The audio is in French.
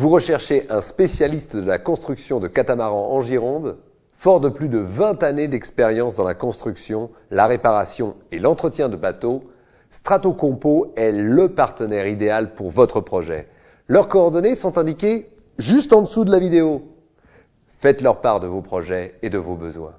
Vous recherchez un spécialiste de la construction de catamarans en Gironde, fort de plus de 20 années d'expérience dans la construction, la réparation et l'entretien de bateaux, Stratocompo est le partenaire idéal pour votre projet. Leurs coordonnées sont indiquées juste en dessous de la vidéo. Faites leur part de vos projets et de vos besoins.